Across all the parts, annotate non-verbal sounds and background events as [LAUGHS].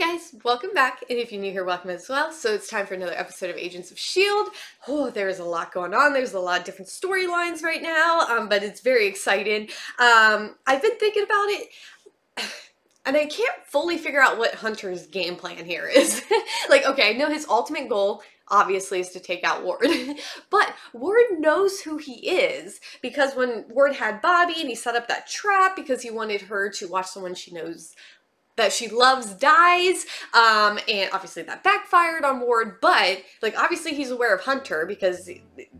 Guys, welcome back, and if you're new here, welcome as well. So it's time for another episode of Agents of S.H.I.E.L.D. Oh, there's a lot going on. There's a lot of different storylines right now, um, but it's very exciting. Um, I've been thinking about it, [SIGHS] and I can't fully figure out what Hunter's game plan here is. [LAUGHS] like, okay, I know his ultimate goal obviously is to take out Ward. [LAUGHS] but Ward knows who he is because when Ward had Bobbi and he set up that trap because he wanted her to watch someone she knows that she loves dies um and obviously that backfired on ward but like obviously he's aware of hunter because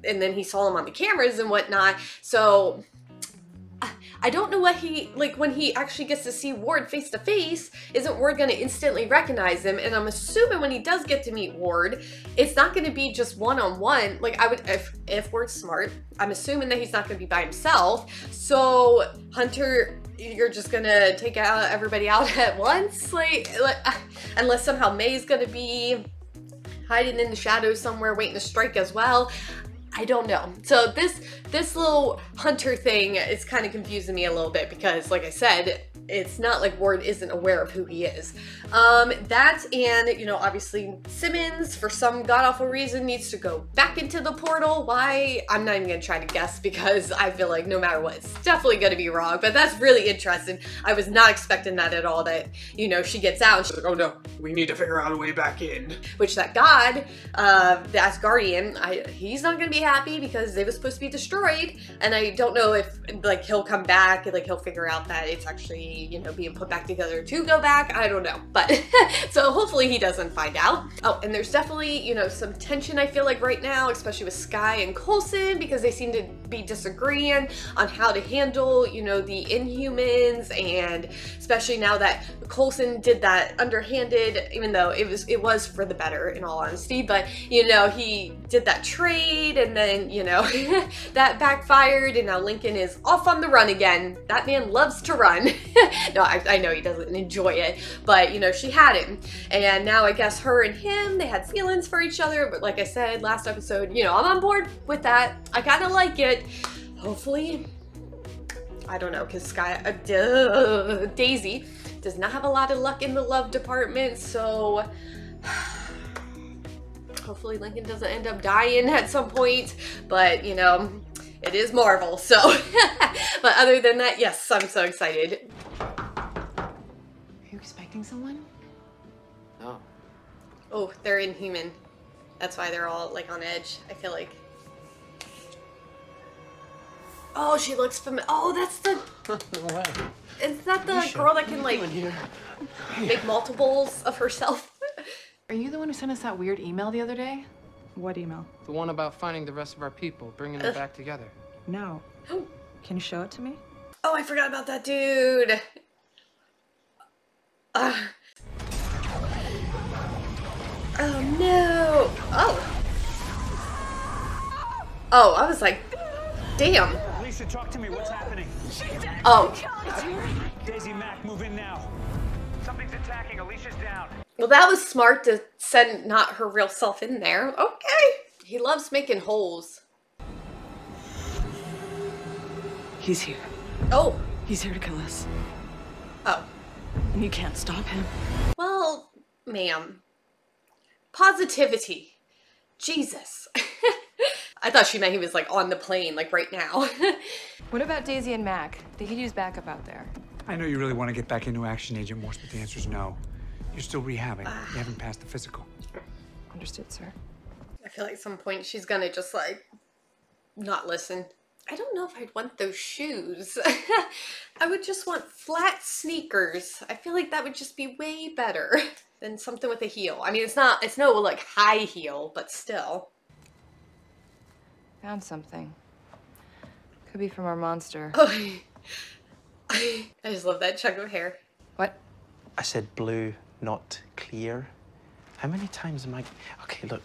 and then he saw him on the cameras and whatnot. So I don't know what he, like when he actually gets to see Ward face to face, isn't Ward going to instantly recognize him? And I'm assuming when he does get to meet Ward, it's not going to be just one-on-one. -on -one. Like I would, if, if Ward's smart, I'm assuming that he's not going to be by himself. So Hunter you're just gonna take out everybody out [LAUGHS] at once? Like, like [SIGHS] unless somehow May's gonna be hiding in the shadows somewhere waiting to strike as well. I don't know. So this this little hunter thing is kind of confusing me a little bit because like I said, it's not like Ward isn't aware of who he is. Um, that and, you know, obviously Simmons, for some god-awful reason, needs to go back into the portal. Why? I'm not even gonna try to guess because I feel like no matter what, it's definitely gonna be wrong, but that's really interesting. I was not expecting that at all, that, you know, she gets out she's like, oh no, we need to figure out a way back in. Which that god, uh, the Asgardian, I, he's not gonna be happy because it was supposed to be destroyed, and I don't know if, like, he'll come back, like, he'll figure out that it's actually you know, being put back together to go back. I don't know. But [LAUGHS] so hopefully he doesn't find out. Oh, and there's definitely, you know, some tension I feel like right now, especially with Skye and Coulson because they seem to be disagreeing on how to handle, you know, the Inhumans and especially now that Coulson did that underhanded, even though it was it was for the better in all honesty, but you know, he did that trade and then, you know, [LAUGHS] that backfired and now Lincoln is off on the run again. That man loves to run. [LAUGHS] no, I, I, know he doesn't enjoy it, but you know, she had him. And now I guess her and him, they had feelings for each other. But like I said last episode, you know, I'm on board with that. I kind of like it. Hopefully, I don't know, because Skye, uh, Daisy does not have a lot of luck in the love department, so [SIGHS] hopefully Lincoln doesn't end up dying at some point, but you know, it is Marvel, so. [LAUGHS] but other than that, yes, I'm so excited. Are you expecting someone? No. Oh, they're inhuman. That's why they're all like on edge, I feel like. Oh, she looks familiar. Oh, that's the. [LAUGHS] no way. Is that the girl that can like make multiples of herself? Are you the one who sent us that weird email the other day? What email? The one about finding the rest of our people, bringing them back together. No. Can you show it to me? Oh, I forgot about that dude. Uh. Oh no. Oh. Oh, I was like, damn. Lisa, talk to me. What's happening? Oh. Daisy Mac, move in now. Something's attacking. Alisha's down. Well, that was smart to send not her real self in there. Okay. He loves making holes. He's here. Oh. He's here to kill us. Oh. And you can't stop him. Well, ma'am. Positivity. Jesus. [LAUGHS] I thought she meant he was like on the plane, like right now. [LAUGHS] what about Daisy and Mac? They could use backup out there. I know you really want to get back into action, Agent Morse, but the answer is no. You're still rehabbing. Ah. You haven't passed the physical. Understood, sir. I feel like at some point she's gonna just like not listen. I don't know if I'd want those shoes. [LAUGHS] I would just want flat sneakers. I feel like that would just be way better [LAUGHS] than something with a heel. I mean, it's not, it's no like high heel, but still. Found something. Could be from our monster. Oh, [LAUGHS] I just love that chunk of hair. What? I said blue, not clear. How many times am I... Okay, look.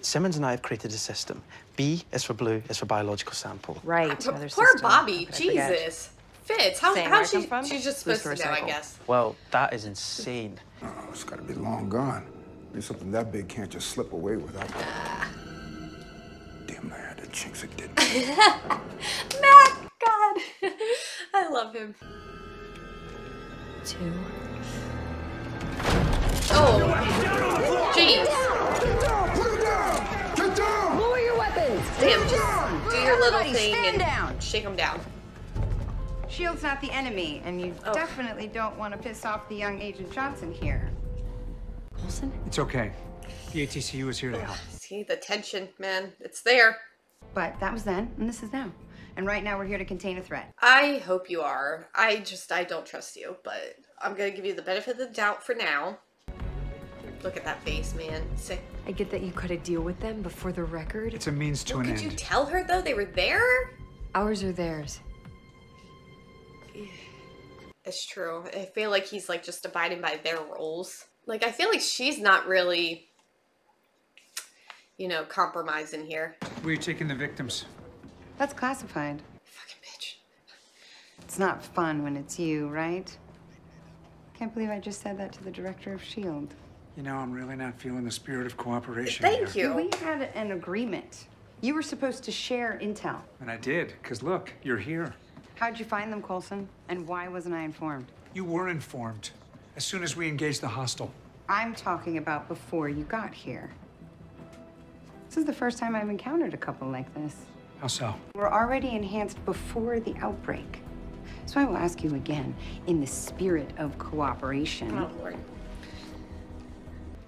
Simmons and I have created a system. B is for blue, is for biological sample. Right. Poor system. Bobbi, Jesus. Fitz, how, how's she, she's just supposed to know, I guess. Well, that is insane. Oh, it's gotta be long gone. Be something that big can't just slip away without that. Damn, I had the chinks it did. [LAUGHS] Matt, God. [LAUGHS] I love him. Two. Oh, jeez. Get down! Put it down! Get down! Lower your weapons. Damn, just do your little thing and down. shake them down. Shield's not the enemy, and you Oh. definitely don't want to piss off the young Agent Johnson here. Coulson? It's okay. The ATCU is here to help. [SIGHS] See the tension, man. It's there. But that was then, and this is now. And right now, we're here to contain a threat. I hope you are. I just I don't trust you, but I'm gonna give you the benefit of the doubt for now. Look at that face, man. Sick. I get that you cut a deal with them, but for the record, It's a means to oh, an end. Could you tell her though they were there? ours or theirs. [SIGHS] It's true. I feel like he's like just abiding by their rules. Like I feel like she's not really, you know, compromising here. We're taking the victims? That's classified. Fucking bitch. It's not fun when it's you, right? Can't believe I just said that to the director of S.H.I.E.L.D. You know, I'm really not feeling the spirit of cooperation Thank here. you. We had an agreement. You were supposed to share intel. And I did, because look, you're here. How'd you find them, Coulson? And why wasn't I informed? You were informed as soon as we engaged the hostile. I'm talking about before you got here. This is the first time I've encountered a couple like this. How so? We're already enhanced before the outbreak. So I will ask you again, in the spirit of cooperation. Oh lord.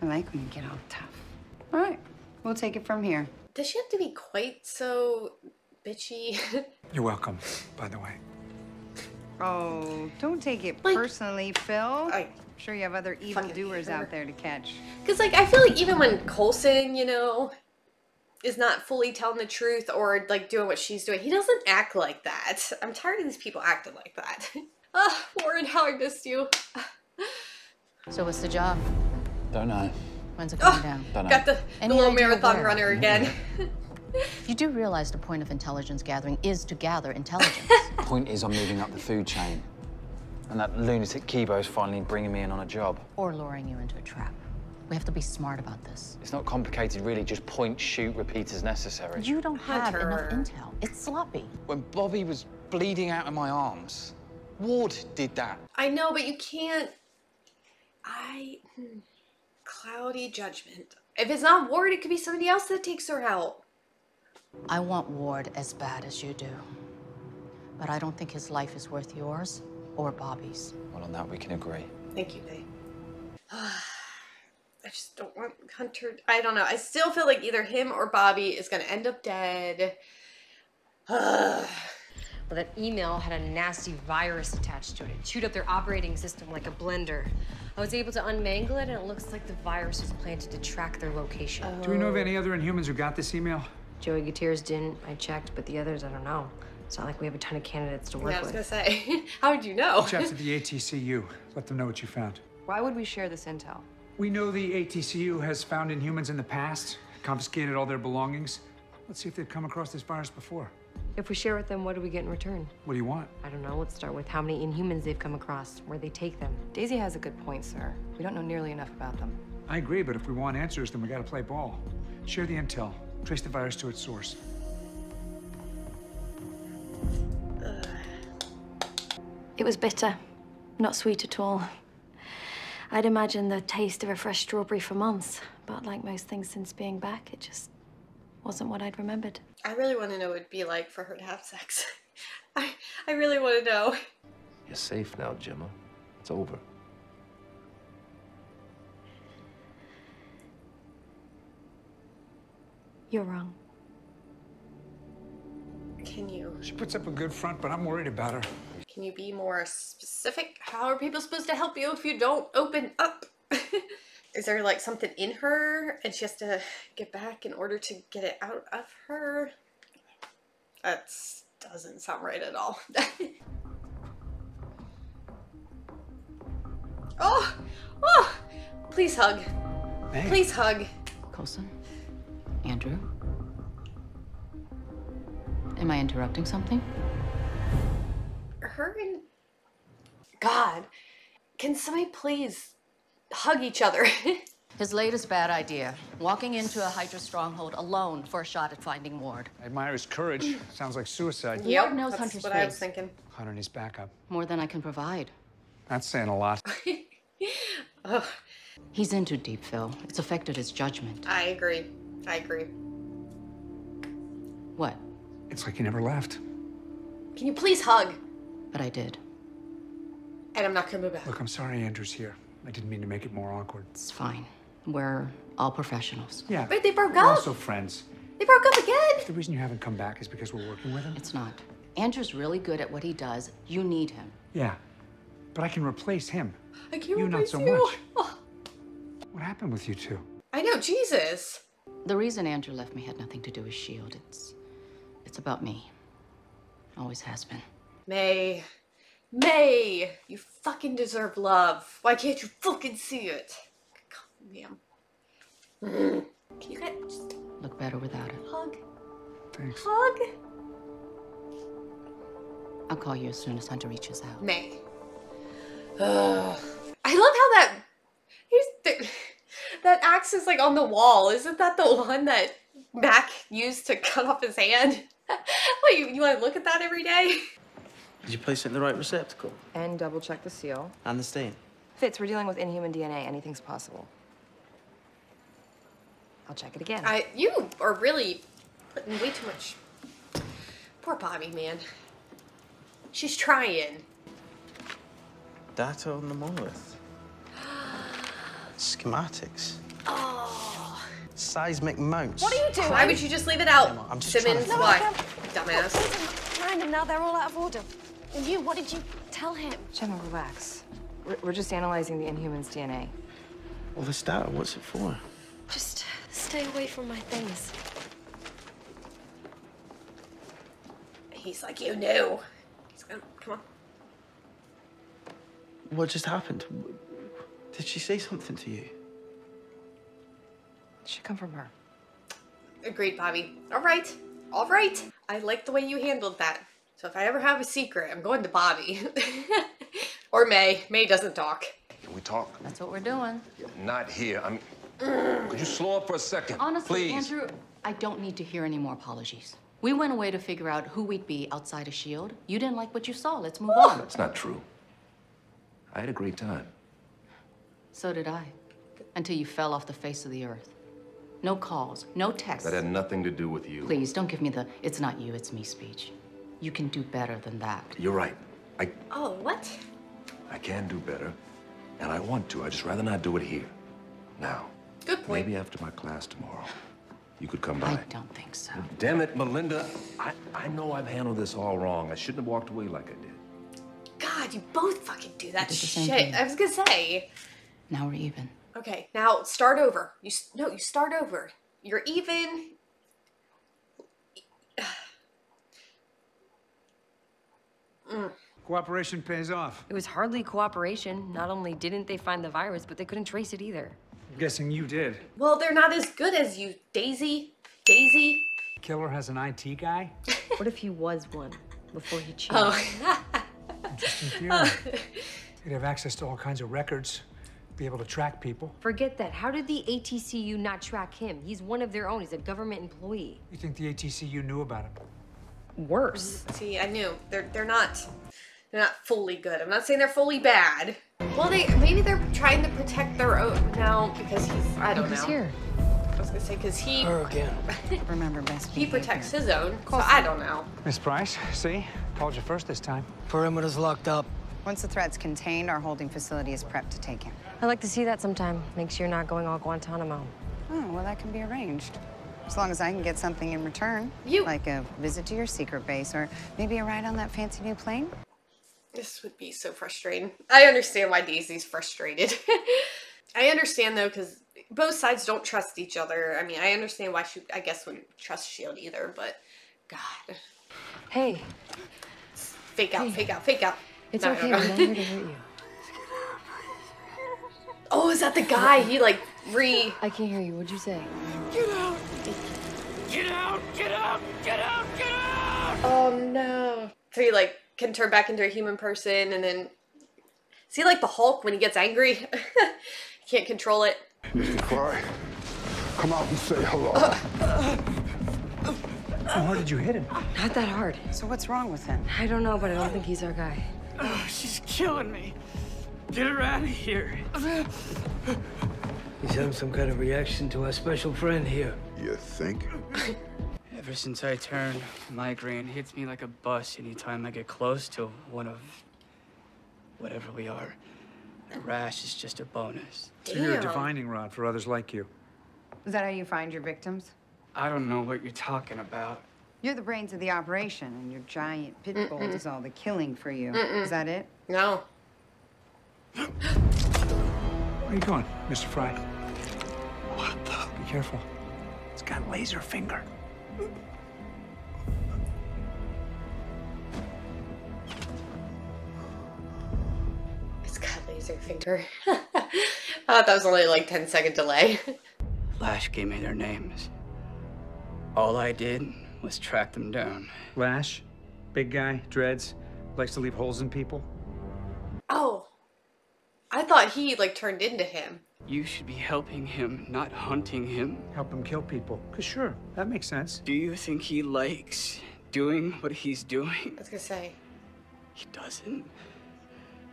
I like when you get all tough. All right, we'll take it from here. Does she have to be quite so bitchy? [LAUGHS] You're welcome, by the way. Oh, don't take it Like- personally, Phil. I I'm sure you have other evil doers her. out there to catch. Because, like, I feel like even when Coulson, you know, is not fully telling the truth or, like, doing what she's doing, he doesn't act like that. I'm tired of these people acting like that. [LAUGHS] Ah, Warren, how I missed you. [SIGHS] So what's the job? Don't know. When's it going down? Don't know. Got the, the little marathon where? runner again. [LAUGHS] You do realize the point of intelligence gathering is to gather intelligence. [LAUGHS] The point is, I'm moving up the food chain. And that lunatic Kebo's finally bringing me in on a job. or luring you into a trap. We have to be smart about this. It's not complicated, really. Just point, shoot, repeat as necessary. You don't have Hunter. enough intel. It's sloppy. When Bobbi was bleeding out of my arms, Ward did that. I know, but you can't. I. Hmm. Cloudy judgment. If it's not Ward, it could be somebody else that takes her out. I want Ward as bad as you do. But I don't think his life is worth yours or Bobbi's. Well, on that we can agree. Thank you, babe. [SIGHS] I just don't want Hunter. I don't know. I still feel like either him or Bobbi is gonna end up dead. [SIGHS] Well, that email had a nasty virus attached to it. It chewed up their operating system like a blender. I was able to unmangle it, and it looks like the virus was planted to track their location. Do we know of any other Inhumans who got this email? Joey Gutierrez didn't. I checked, but the others, I don't know. It's not like we have a ton of candidates to work with. yeah, I was with. gonna say. [LAUGHS] How would you know? Reach out to the ATCU. Let them know what you found. Why would we share this intel? We know the ATCU has found Inhumans in the past, confiscated all their belongings. Let's see if they've come across this virus before. If we share with them, what do we get in return? What do you want? I don't know. Let's start with how many Inhumans they've come across, where they take them. Daisy has a good point, sir. We don't know nearly enough about them. I agree, but if we want answers, then we gotta play ball. Share the intel. Trace the virus to its source. It was bitter, not sweet at all. I'd imagined the taste of a fresh strawberry for months, but like most things since being back, it just wasn't what I'd remembered. I really want to know what it'd be like for her to have sex. [LAUGHS] I I really want to know. You're safe now, Gemma. It's over. You're wrong. Can you She puts up a good front, but I'm worried about her. can you be more specific? How are people supposed to help you if you don't open up? [LAUGHS] Is there like something in her and she has to get back in order to get it out of her? That doesn't sound right at all. [LAUGHS] oh, oh, please hug. Hey. Please hug. Coulson? Andrew? Am I interrupting something? Her and God, can somebody please hug each other? [LAUGHS] His latest bad idea walking into a Hydra stronghold alone for a shot at finding Ward. I admire his courage. Sounds like suicide. Yep, knows that's Hunter's what I was thinking. Hunter needs backup. More than I can provide. That's saying a lot. [LAUGHS] Oh, He's in too deep, Phil. It's affected his judgment. I agree. I agree. What? It's like he never left. Can you please hug? But I did. And I'm not coming back. Look, I'm sorry Andrew's here. I didn't mean to make it more awkward. It's fine. We're all professionals. Yeah. But they broke We're up. also friends. They broke up again. The reason you haven't come back is because we're working with him? It's not. Andrew's really good at what he does. You need him. Yeah. But I can replace him. I can't You not replace so you. much. [LAUGHS] Oh, What happened with you two? I know, Jesus. The reason Andrew left me had nothing to do with S.H.I.E.L.D. It's, it's about me. Always has been. May. May. You fucking deserve love. Why can't you fucking see it? God damn. Mm. Can you get just Look better without it. hug? Thanks. Hug? I'll call you as soon as Hunter reaches out. May. Ugh. [SIGHS] I love how that the, that axe is like on the wall. Isn't that the one that Mac used to cut off his hand? [LAUGHS] what you, you want to look at that every day? Did you place it in the right receptacle? And double check the seal. And the stain? Fitz, we're dealing with inhuman DNA. Anything's possible. I'll check it again. I you are really putting way too much. Poor Bobby, man. She's trying. Data on the monolith. [GASPS] Schematics. Oh. Seismic mounts. What are you doing? Why would you just leave it out? I'm just Simmons, why? No, Dumbass. Find him now. They're all out of order. And you, what did you tell him? Gemma, relax. We're, we're just analyzing the Inhuman's DNA. All this data, what's it for? Just stay away from my things. He's like, you knew. He's gonna, come on. What just happened? Did she say something to you? It should come from her. Agreed, Bobbi. All right. All right. I like the way you handled that. So if I ever have a secret, I'm going to Bobbi. [LAUGHS] or May. May doesn't talk. Can we talk? That's what we're doing. Not here. I mean, could you slow up for a second? Honestly, Please. Andrew, I don't need to hear any more apologies. We went away to figure out who we'd be outside of S.H.I.E.L.D. You didn't like what you saw. Let's move on. That's not true. I had a great time. So did I. Until you fell off the face of the earth. No calls, no texts. That had nothing to do with you. Please, don't give me the it's not you, it's me speech. You can do better than that. You're right. I, Oh, what? I can do better, and I want to. I just rather not do it here. Now, Good point. maybe after my class tomorrow, you could come by. I don't think so. Damn it, Melinda. I, I know I've handled this all wrong. I shouldn't have walked away like I did. God, you both fucking do that did the same shit. I was gonna say. Now we're even. Okay, now start over. You s- no, you start over. You're even. Mm. Cooperation pays off. It was hardly cooperation. Not only didn't they find the virus, but they couldn't trace it either. I'm guessing you did. Well, they're not as good as you, Daisy. Daisy. Killer has an IT guy? [LAUGHS] What if he was one before he changed? Oh. [LAUGHS] Interesting theory. [LAUGHS] He'd have access to all kinds of records, be able to track people. Forget that. How did the ATCU not track him? He's one of their own. He's a government employee. You think the ATCU knew about him? Worse. Mm, see, I knew they're they're not they're not fully good. I'm not saying they're fully bad. Well, they maybe they're trying to protect their own now because he's I don't Who's know. here? I was gonna say because he again. [LAUGHS] Remember best he protects his own. So I don't know. Miss Price, see? Called you first this time. Perimeter's locked up. Once the threat's contained, our holding facility is prepped to take him. I'd like to see that sometime. Make sure you're not going all Guantanamo. Oh, well, that can be arranged. As long as I can get something in return. You- Like a visit to your secret base, or maybe a ride on that fancy new plane. This would be so frustrating. I understand why Daisy's frustrated. [LAUGHS] I understand though because both sides don't trust each other. I mean, I understand why she I guess wouldn't trust Shield either, but God, Hey, fake out, fake out, fake out. it's No, okay. no, we're not here to hurt you. [LAUGHS] Oh, is that the guy? He like re. I can't hear you. What'd you say? Get out! Get out! Get out! Get out! Get out! Oh no. So he like can turn back into a human person and then. Is he like the Hulk when he gets angry? [LAUGHS] he can't control it. Mr. Fry, come out and say hello. How hard did you hit him? Not that hard. So what's wrong with him? I don't know, but I don't think he's our guy. Oh, she's killing me. Get her out of here. He's having some kind of reaction to our special friend here. You think? Ever since I turned, migraine hits me like a bus anytime I get close to one of whatever we are. A rash is just a bonus. So you're a divining rod for others like you. Is that how you find your victims? I don't know what you're talking about. You're the brains of the operation, and your giant pit bull Mm-mm. does all the killing for you. Mm-mm. Is that it? No. [GASPS] Where are you going, Mr. Fry? What the? Be careful. It's got laser finger. It's got laser finger. [LAUGHS] I thought that was only like 10 second delay. [LAUGHS] Lash gave me their names. All I did was track them down. Lash, big guy, dreads, likes to leave holes in people. Oh. I thought he like turned into him. You should be helping him, not hunting him. Help him kill people. Cause sure, that makes sense. Do you think he likes doing what he's doing? I was gonna say. He doesn't.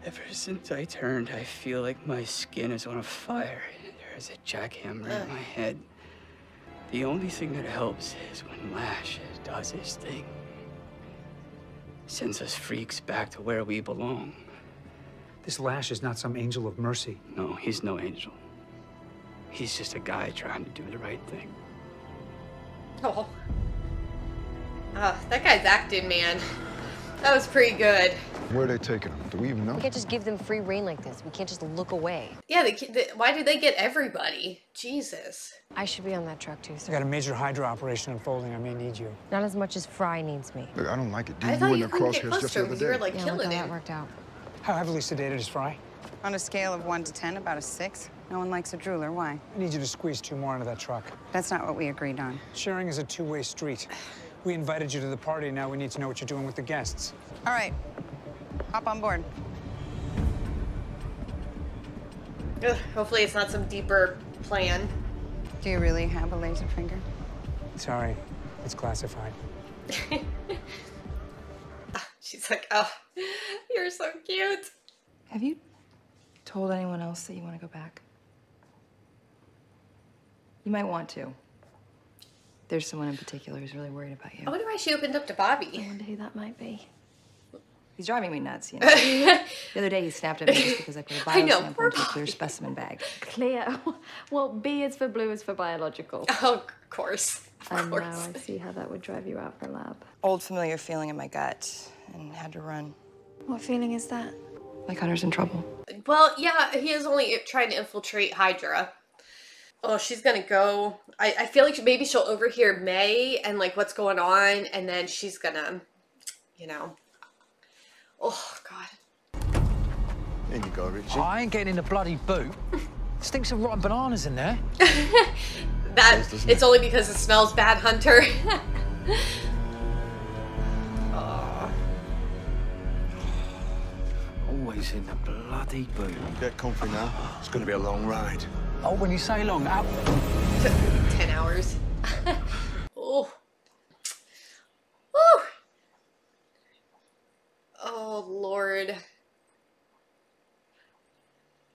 Ever since I turned, I feel like my skin is on fire. There's a jackhammer in my head. The only thing that helps is when Lash does his thing. Sends us freaks back to where we belong. This Lash is not some angel of mercy. No, he's no angel. He's just a guy trying to do the right thing. Oh. Ah, that guy's acting, man. That was pretty good. Where are they taking him? Do we even know? We can't just give them free rein like this. We can't just look away. Yeah, they, they, why did they get everybody? Jesus. I should be on that truck too, I sir. got a major Hydra operation unfolding. I may need you. Not as much as Fry needs me. Look, I don't like it. I Dude, thought you you the couldn't get close just to the him other because you were like Yeah, look killing how that worked out. How heavily sedated is Fry? On a scale of one to ten, about a six. No one likes a drooler. Why? I need you to squeeze two more into that truck. That's not what we agreed on. Sharing is a two-way street. We invited you to the party. Now we need to know what you're doing with the guests. All right. Hop on board. Ugh, hopefully it's not some deeper plan. Do you really have a laser finger? Sorry, it's classified. [LAUGHS] Ah, she's like, oh, you're so cute. Have you told anyone else that you want to go back? You might want to. There's someone in particular who's really worried about you. I wonder why she opened up to Bobbi. I wonder who that might be. He's driving me nuts, you [LAUGHS] know. the other day he snapped at me just because I put a [LAUGHS] I know, biosample poor into a clear specimen bag. Clear. [LAUGHS] Well, B is for blue is for biological. Oh, of course. Of And course. now I see how that would drive you out for lab. Old familiar feeling in my gut and had to run. What feeling is that? Like Hunter's in trouble. Well, yeah, he is only trying to infiltrate Hydra. Oh, she's gonna go. I, I feel like maybe she'll overhear May and like what's going on, and then she's gonna, you know. Oh God. There you go, Richie. Oh, I ain't getting in the bloody boot. [LAUGHS] Stinks of rotten bananas in there. [LAUGHS] That it's only because it smells bad, Hunter. [LAUGHS] Oh. Always in the bloody boot. Get comfy now. It's gonna be a long ride. Oh, when you say long, out. Ten hours. [LAUGHS] oh. Woo. Oh Lord.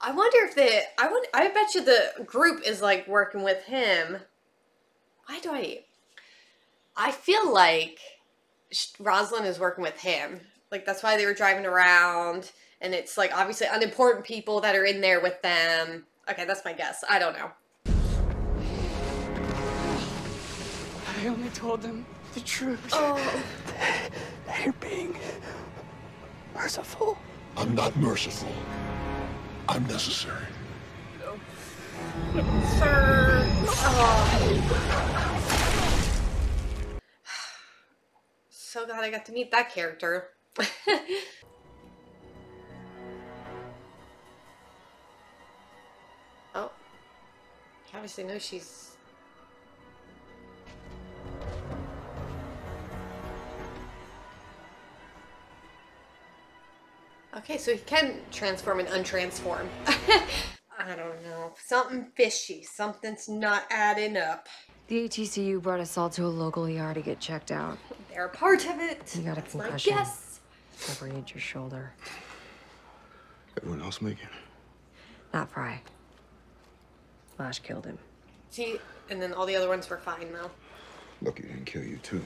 I wonder if the I would I bet you the group is like working with him. Why do I? I feel like Rosalind is working with him. Like that's why they were driving around, and it's like obviously unimportant people that are in there with them. Okay, that's my guess. I don't know. I only told them the truth. Oh. They're being merciful. I'm not merciful. I'm necessary. Sir. Oh. [SIGHS] So glad I got to meet that character. [LAUGHS] obviously knows she's. Okay, so he can transform and untransform. [LAUGHS] I don't know. Something fishy. Something's not adding up. The ATCU brought us all to a local ER to get checked out. They're a part of it. You got a That's my concussion. guess. Separated your shoulder. Everyone else making it. Not Fry. Lash killed him. See, and then all the other ones were fine though. Lucky didn't kill you, too.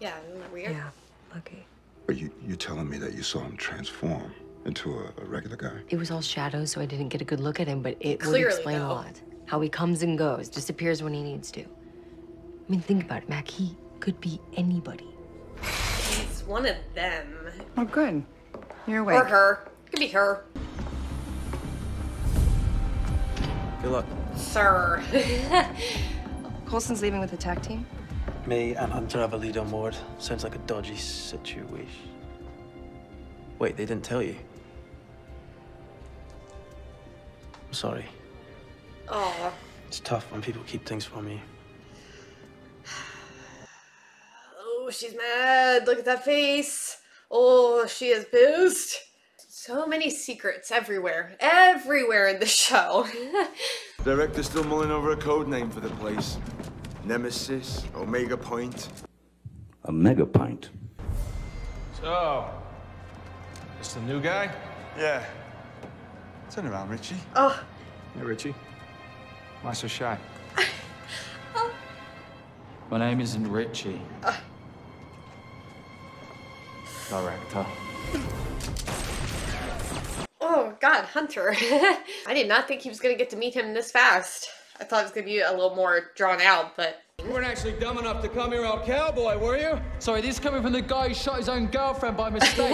Yeah, isn't that weird? Yeah, lucky. But you, you're telling me that you saw him transform into a, a regular guy? It was all shadows, so I didn't get a good look at him, but it Clearly, would explain though. a lot. How he comes and goes, disappears when he needs to. I mean, think about it, Mac. He could be anybody. He's one of them. Oh, good. You're Or awake. her. Could be her. Good luck. Sir. [LAUGHS] Coulson's leaving with the tech team? Me and Hunter have a lead on board. Sounds like a dodgy situation. Wait, they didn't tell you? I'm sorry. Oh. It's tough when people keep things from you. [SIGHS] Oh, she's mad. Look at that face. Oh, she is pissed. So many secrets everywhere. Everywhere in the show. [LAUGHS] Director's still mulling over a code name for the place. Nemesis, Omega Point. A mega pint. So, this the new guy? Yeah. Turn around, Richie. Oh. Hey, Richie. Why so shy? [LAUGHS] My name isn't Richie. Uh. Director. [LAUGHS] God, Hunter. [LAUGHS] I did not think he was going to get to meet him this fast. I thought it was going to be a little more drawn out, but. You weren't actually dumb enough to come here all cowboy, were you? Sorry, this is coming from the guy who shot his own girlfriend by [LAUGHS] mistake.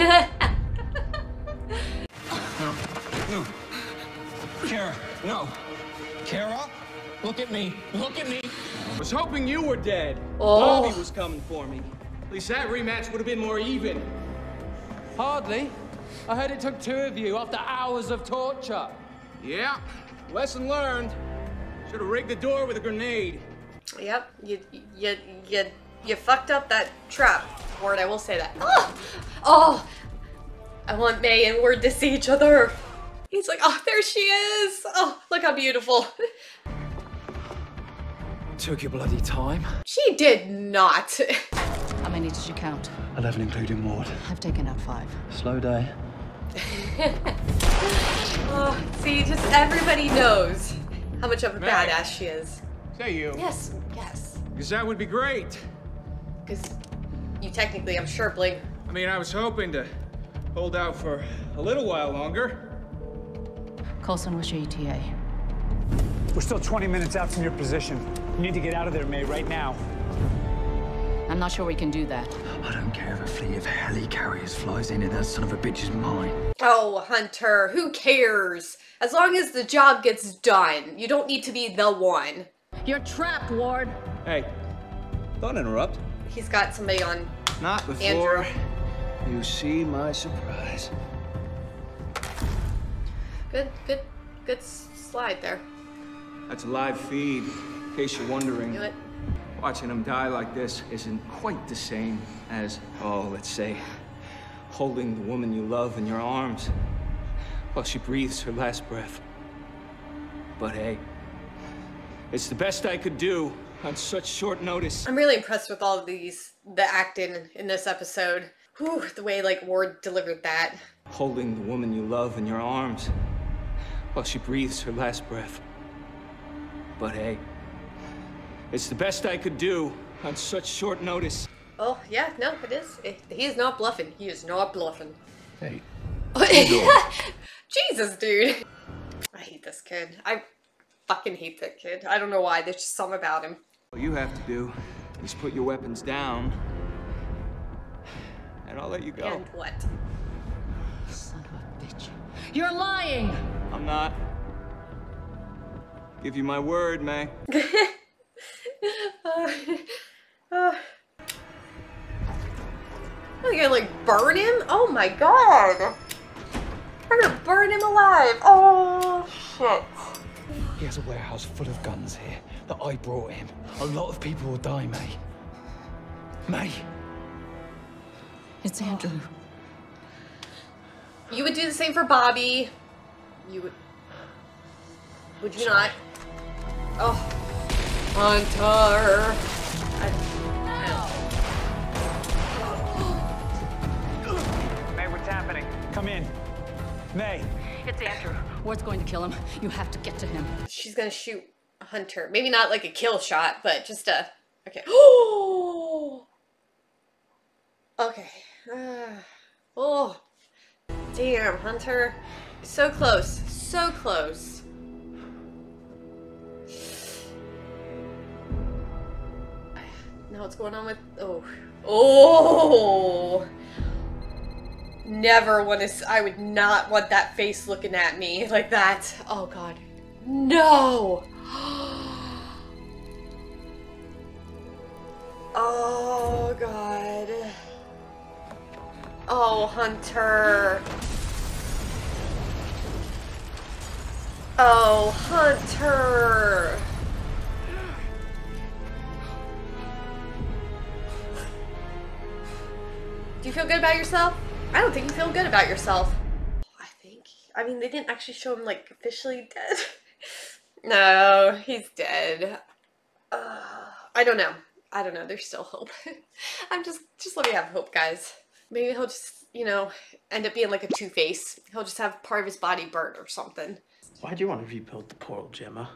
No. Kara, no. Kara, look at me. Look at me. I was hoping you were dead. Oh. Bobbi was coming for me. At least that rematch would have been more even. Hardly. I heard it took two of you after hours of torture. Yeah, lesson learned. Should have rigged the door with a grenade. Yep, you, you, you, you fucked up that trap, Ward. I will say that. Oh, oh, I want May and Ward to see each other. He's like, oh, there she is. Oh, look how beautiful. Took your bloody time. She did not. How many did you count? 11 including Ward. I've taken out five. Slow day. [LAUGHS] oh, see, just everybody knows how much of a May. badass she is. Say you. Yes, yes. Because that would be great. Because you technically, I'm sure, Blake. I mean, I was hoping to hold out for a little while longer. Coulson, what's your ETA? We're still 20 minutes out from your position. You need to get out of there, May, right now. I'm not sure we can do that. I don't care if a fleet of helicarriers flies in and that son of a bitch is mine. Oh, Hunter, who cares? As long as the job gets done, you don't need to be the one. You're trapped, Ward. Hey, don't interrupt. He's got somebody on Not before Andrew. you see my surprise. Good, good, good slide there. That's a live feed, in case you're wondering. Watching him die like this isn't quite the same as, oh, let's say, holding the woman you love in your arms while she breathes her last breath. But hey, it's the best I could do on such short notice. I'm really impressed with all of these, the acting in this episode. Whew, the way like Ward delivered that. Holding the woman you love in your arms while she breathes her last breath. But hey, it's the best I could do on such short notice. Oh yeah, no, it is. It- he is not bluffing. He is not bluffing. Hey. [LAUGHS] [LAUGHS] Jesus, dude. I hate this kid. I fucking hate that kid. I don't know why. There's just something about him. All you have to do is put your weapons down, and I'll let you go. And what? Son of a bitch. You're lying! I'm not. Give you my word, May. [LAUGHS] Uh, uh, I'm gonna like burn him? Oh my god! I'm gonna burn him alive! Oh shit. He has a warehouse full of guns here that I brought him. A lot of people will die, May. May. It's Andrew. You would do the same for Bobbi. You would. Would you not? Oh. Hunter. May, what's happening? Come in. May. It's Andrew. Ward's going to kill him. You have to get to him. She's gonna shoot Hunter. Maybe not like a kill shot, but just a okay. Oh. [GASPS] Okay. Uh, oh. Damn, Hunter. So close. So close. What's going on with oh oh never want to I would not want that face looking at me like that. Oh god. No. [GASPS] Oh god. Oh, Hunter. Oh, Hunter. Do you feel good about yourself? I don't think you feel good about yourself. I think. I mean, they didn't actually show him, like, officially dead. [LAUGHS] no, he's dead. Uh, I don't know. I don't know. There's still hope. [LAUGHS] I'm just, just let me have hope, guys. Maybe he'll just, you know, end up being like a Two-Face. He'll just have part of his body burnt or something. Why do you want to rebuild the portal, Gemma?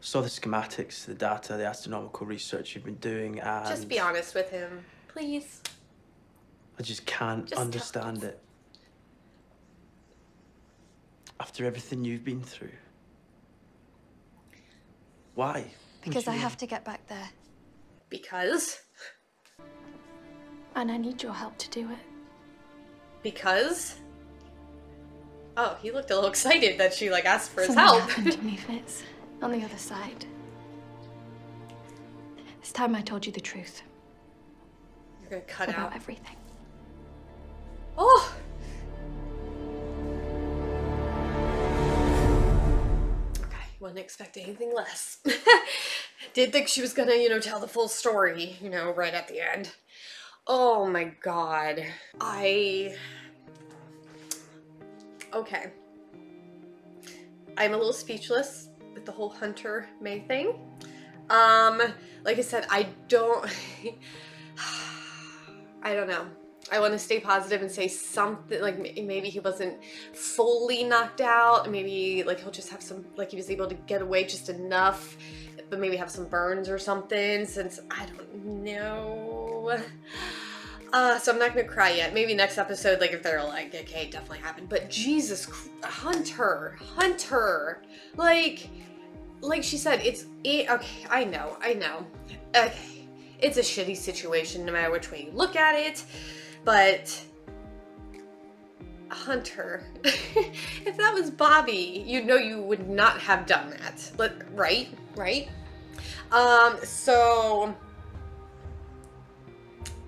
Saw the schematics, the data, the astronomical research you've been doing, and Just be honest with him, please. I just can't Just understand it. After everything you've been through. Why? Because I have to get back there. Because? And I need your help to do it. Because? Oh, he looked a little [LAUGHS] excited that she like asked for his Something help. happened to me, [LAUGHS] Fitz. On the other side. This time I told you the truth. You're gonna cut about out. everything. Oh! Okay, wasn't expecting anything less. [LAUGHS] Did think she was gonna, you know, tell the full story, you know, right at the end. Oh my god. I. Okay. I'm a little speechless with the whole Hunter May thing. Um, like I said, I don't. [SIGHS] I don't know. I want to stay positive and say something like maybe he wasn't fully knocked out. Maybe like he'll just have some like he was able to get away just enough, but maybe have some burns or something. Since I don't know. Uh, so I'm not gonna cry yet. Maybe next episode, like if they're like, okay, it definitely happened. But Jesus, Hunter, Hunter, like, like she said, it's it, okay. I know, I know. Okay, it's a shitty situation no matter which way you look at it. But Hunter, [LAUGHS] if that was Bobbi, you know you would not have done that. But right, right. Um, so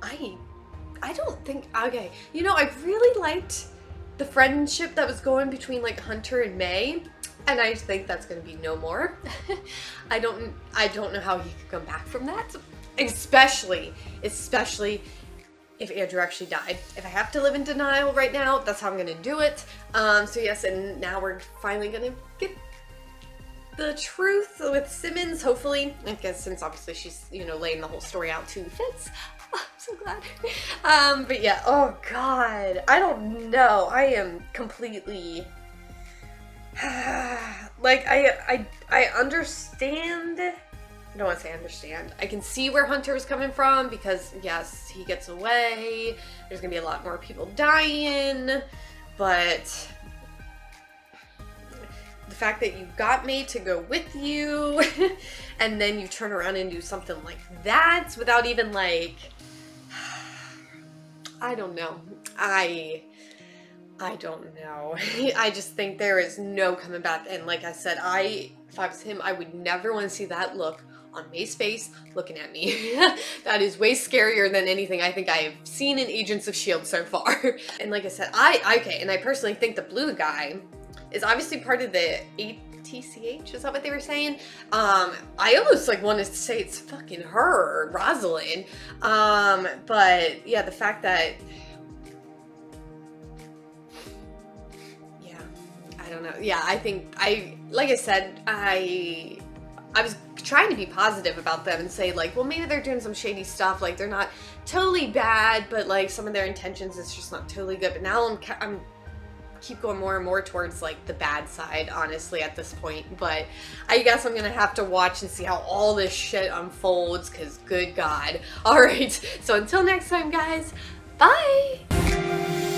I I don't think okay. You know, I really liked the friendship that was going between like Hunter and May, and I think that's gonna be no more. [LAUGHS] I don't I don't know how he could come back from that. Especially, especially if Andrew actually died. If I have to live in denial right now, that's how I'm gonna do it. Um, so yes, and now we're finally gonna get the truth with Simmons, hopefully. I guess since obviously she's, you know, laying the whole story out to Fitz. [LAUGHS] Oh, I'm so glad. [LAUGHS] Um, but yeah, oh god. I don't know. I am completely [SIGHS] like I I I understand I don't want to say understand. I can see where Hunter was coming from because yes, he gets away. There's gonna be a lot more people dying, but the fact that you got me to go with you [LAUGHS] and then you turn around and do something like that without even like [SIGHS] I don't know. I I don't know. [LAUGHS] I just think there is no coming back and like I said, I if I was him, I would never want to see that look on May's face looking at me. [LAUGHS] that is way scarier than anything I think I have seen in Agents of S.H.I.E.L.D. so far. [LAUGHS] and like I said, I, okay, and I personally think the blue guy is obviously part of the ATCH, is that what they were saying? Um, I almost like wanted to say it's fucking her, Rosalind. Um, but yeah, the fact that yeah, I don't know. Yeah, I think I like I said, I I was trying to be positive about them and say like, well, maybe they're doing some shady stuff. Like they're not totally bad, but like some of their intentions is just not totally good. But now I'm, I'm, keep going more and more towards like the bad side, honestly, at this point. But I guess I'm gonna have to watch and see how all this shit unfolds, because good God. [LAUGHS] Alright, so until next time, guys, bye!